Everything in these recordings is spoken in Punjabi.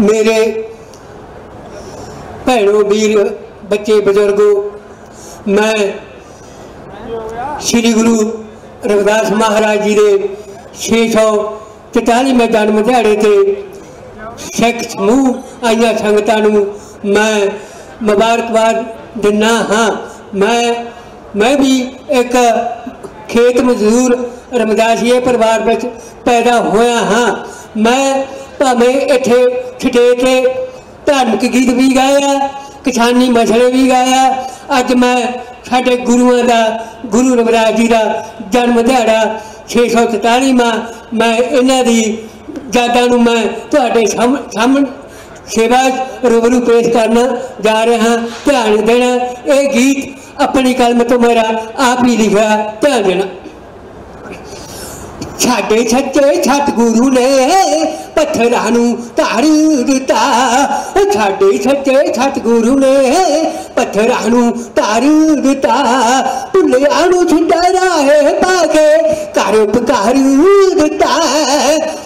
ਮੇਰੇ ਭੈਣੋ ਵੀਰ, ਬੱਚੇ, ਬਜ਼ੁਰਗੋ, ਮੈਂ ਸ੍ਰੀ ਗੁਰੂ ਰਵਿਦਾਸ ਮਹਾਰਾਜ ਜੀ ਦੇ 644ਵੇਂ ਜਨਮ ਦਿਹਾੜੇ ਤੇ ਸਿੱਖ ਸਮੂਹ ਆਈਆਂ ਸੰਗਤਾਂ ਨੂੰ ਮੈਂ ਮੁਬਾਰਕਬਾਦ ਦਿੰਦਾ ਹਾਂ। ਮੈਂ ਮੈਂ ਵੀ ਇੱਕ ਖੇਤ ਮਜ਼ਦੂਰ ਰਮਦਾਸੀਏ ਪਰਿਵਾਰ ਵਿੱਚ ਪੈਦਾ ਹੋਇਆ ਹਾਂ। ਮੈਂ ਭਾਵੇਂ ਇੱਥੇ ਛਟੇ ਤੇ ਧਾਰਮਿਕ ਗੀਤ ਵੀ ਗਾਇਆ ਕਿਸਾਨੀ ਮਸਲੇ ਵੀ ਗਾਇਆ ਅੱਜ ਮੈਂ ਸਾਡੇ ਗੁਰੂਆਂ ਦਾ, ਗੁਰੂ ਰਵਿਦਾਸ ਜੀ ਦਾ ਜਨਮ ਦਿਹਾੜਾ 644ਵਾਂ ਮੈਂ ਇਹਨਾਂ ਦੀ ਯਾਦਾਂ ਨੂੰ ਮੈਂ ਤੁਹਾਡੇ ਸਾਹਮਣੇ ਸੇਵਾ ਰੂਬਰੂ ਪੇਸ਼ ਕਰਨ ਜਾ ਰਿਹਾ, ਧਿਆਨ ਦੇਣਾ। ਇਹ ਗੀਤ ਆਪਣੀ ਕਲਮ ਤੋਂ ਮੇਰਾ ਆਪ ਹੀ ਲਿਖਿਆ, ਧਿਆਨ ਦੇਣਾ। ਸਾਡੇ ਸੱਚੇ ਸਤਿਗੁਰੂ ਨੇ ਪੱਥਰਾਂ ਨੂੰ ਧਾਰ ਦਿੱਤਾ ਸਾਡੇ ਸੱਚੇ ਸਤਿਗੁਰੂ ਨੇ ਪੱਥਰਾਂ ਨੂੰ ਧਾਰ ਦਿੱਤਾ ਭੁੱਲਿਆਂ ਨੂੰ ਛਿੰਡਾ ਰਾਹੇ ਪਾ ਕੇ ਕਰ ਉਪਕਾਰ ਦਿੱਤਾ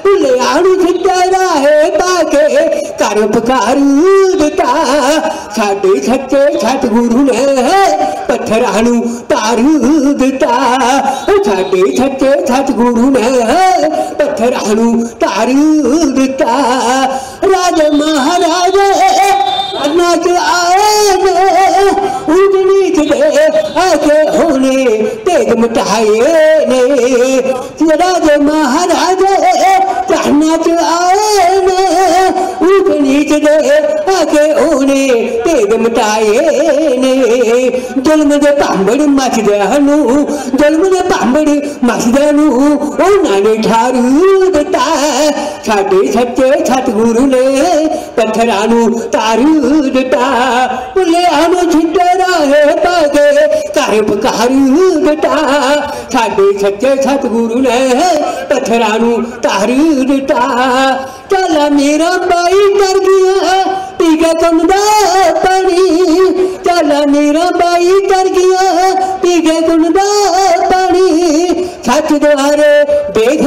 ਭੁੱਲਿਆਂ ਨੂੰ ਛਿੰਡਾ ਰਾਹੇ ਪਾ ਕੇ ਕਰ ਉਪਕਾਰ ਦਿੱਤਾ ਸਾਡੇ ਸੱਚੇ ਸਤਿਗੁਰੂ ਨੇ ਪੱਥਰਾਂ ਨੂੰ ਧਾਰ ਦਿੱਤਾ। ਸਾਡੇ ਸੱਚੇ ਸਤਿਗੁਰੂ ਨੇ ਪੱਥਰਾਂ ਨੂੰ ਧਾਰ ਦਿੱਤਾ। ਰਾਜ ਮਹਾਰਾਜ ਅਨਾਜ ਆਏ ਨੇ ਉਡਣੀ ਤੇ ਆਕੇ ਹੋਣੇ ਤੇਗ ਮਟਾਏ ਨੇ। ਰਾਜੇ ਮਹਾਰਾਜੇ ਚਾਹਨਾ ਚ ਆਏ ਉਡਣੀ ਆਕੇ ਹੋਣੇ ਤੇਗ ਮਟਾਏ ਨੇ। ਜ਼ੁਲਮ ਦੇ ਭਾਂਬੜ ਮਚਦਿਆਂ ਨੂੰ, ਜ਼ੁਲਮ ਦੇ ਭਾਂਬੜ ਮਚਦਿਆਂ ਨੂੰ ਉਹਨਾਂ ਨੇ ਠਾਰੂ ਦਿੱਤਾ। ਸਾਡੇ ਸੱਚੇ ਸਤਿਗੁਰੂ ਨੇ ਪੱਥਰਾਂ ਨੂੰ ਤਾਰੂ ਦਿੱਤਾ ਭੁੱਲਿਆਂ ਨੂੰ ਛਿੱਟੇ ਰਾਹੇ ਪਾ ਕੇ ਘਰ ਦਿੱਤਾ ਸਾਡੇ ਸੱਚੇ ਸਤਿਗੁਰੂ ਨੇ ਪੱਥਰਾਂ ਨੂੰ ਤਾਰੂ ਦਿੱਤਾ। ਚੱਲ ਮੇਰਾ ਬਾਈ ਕਰ ਗਿਆ ਪੀਗਾ ਕੰਦਾ ਪਾਣੀ। ਚੱਲ ਮੇਰਾ ਬਾਈ ਕਰ ਗਿਆ ਪੀਗਾ ਕੰਦਾ ਪਾਣੀ। ਸੱਚ ਦੁਆਰੇ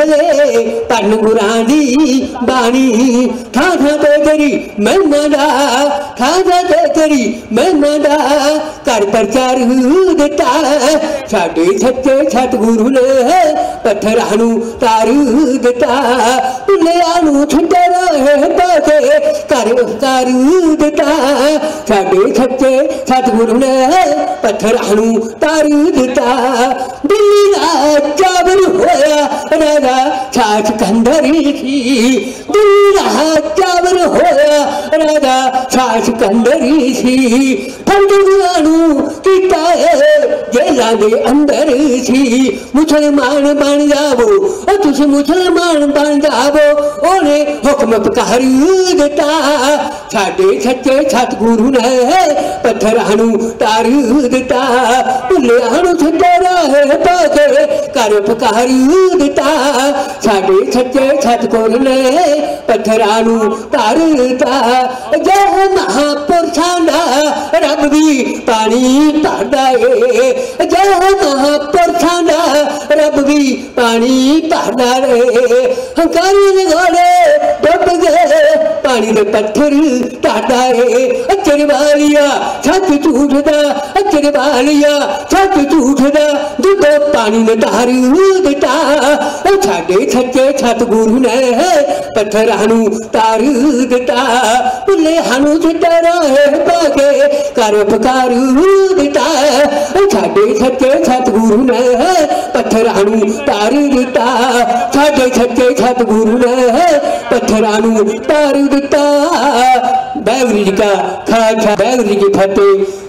ਦੇਖ ਲੈ ਗੁਰਾਂ ਦੀ ਬਾਣੀ। ਥਾਂ ਥਾਂ ਤੇ ਤੇਰੀ ਮਹਿਮਾ ਦਾ, ਥਾਂ ਥਾਂ ਤੇ ਤੇਰੀ ਮਹਿਮਾ ਦਾ। ਕਰ ਪ੍ਰਚਾਰ ਦਿੱਤਾ ਸਾਡੇ ਸੱਚੇ ਸਤਿਗੁਰੂ ਨੇ ਪੱਥਰਾਂ ਨੂੰ ਤਾਰ ਦਿੱਤਾ। ਭੁੱਲਿਆਂ ਨੂੰ ਛੁੱਟੇ ਰਹੇ ਪਾਕੇ ਕਰ ਕਰ ਦਿੱਤਾ। ਸਾਡੇ ਸੱਚੇ ਸਤਿਗੁਰੂ ਨੇ ਪੱਥਰਾਂ ਨੂੰ ਤਾਰ ਦਿੱਤਾ। ਦਿੱਲੀ ਦਾ ਚਾਵਰ ਹੋਇਆ ਰਾਜਾ ਛਾਛ ਕੰਧਰੀ ਸੀ ਦਿੱਲੀ ਦਾ ਚਾਵਰ ਹੋਇਆ ਰਾਜਾ ਛਾਛ ਕੰਧਰੀ ਸੀ। ਫੰਡੂਆਂ ਨੂੰ ਕੀਤਾ ਜੇਲਾਂ ਦੇ ਅੰਦਰ ਸੀ। ਮੁਸਲਮਾਨ ਬਣ ਜਾਵੋ, ਉਹ ਤੁਸੀਂ ਮੁਸਲਮਾਨ ਬਣ ਜਾਵੋ, ਉਹਨੇ ਹੁਕਮ ਪਕਾਰ ਦਿੱਤਾ। ਸਾਡੇ ਸੱਚੇ ਸਤਿਗੁਰੂ ਨੇ ਪੱਥਰਾਂ ਨੂੰ ਤਾਰ ਦਿੱਤਾ। ਭੁੱਲਿਆਂ ਨੂੰ ਛੱਡੇ ਰਾਹੇ ਪਾ ਕੇ ਕਰ ਪਕਾਰ ਦਿੱਤਾ। ਸਾਡੇ ਸੱਚੇ ਸਤਿਗੁਰੂ ਨੇ ਪੱਥਰਾਂ ਨੂੰ ਤਾਰ ਦਿੱਤਾ। ਜੈ ਮਹਾਪੁਰਸ਼ਾਂ ਦਾ ਰੱਬ ਵੀ ਪਾਣੀ ਭਰਦਾ ਏ। ਜੈ ਮਹਾਪੁਰਸ਼ਾਂ ਦਾ ਰੱਬ ਵੀ ਪਾਣੀ ਭਰਦਾ ਏ। ਹੰਕਾਰੀ ਦੇ ਘੋੜੇ ਡੁੱਬ ਗਏ, ਪਾਣੀ ਦੇ ਪੱਥਰ ਢਾਡਾ ਏ। ਅਚਰ ਵਾਲੀਆ, ਛੱਤ ਝੂਠਦਾ ਅਚਰ ਵਾਲੀਆ, ਛੱਤ ਝੂਠਦਾ, ਦੁੱਧ ਪਾਣੀ ਨੇ ਧਾਰ ਦਿੱਤਾ। ਉਹ ਸਾਡੇ ਛੱਤ ਗੁਰੂ ਨੇ ਪੱਥਰਾਂ ਨੂੰ ਤਾਰ ਦਿੱਤਾ ਭੁੱਲੇ ਸਾਨੂੰ ਛੱਡਾ ਰਹੇ ਪਾਕੇ ਕਰ ਉਪਕਾਰ ਦਿੱਤਾ। ਸਾਡੇ ਸੱਚੇ ਸਤਿਗੁਰੂ ਨੇ ਪੱਥਰਾਂ ਨੂੰ ਤਾਰ ਦਿੱਤਾ। ਸਾਡੇ ਸੱਚੇ ਸਤਿਗੁਰੂ ਨੇ ਪੱਥਰਾਂ ਨੂੰ ਤਾਰ ਦਿੱਤਾ। ਬੈਗਰੀ ਜੀ ਖਾ ਖਾਲਸਾ ਬੈਗਰੀ ਕੀ ਫਤਿਹ।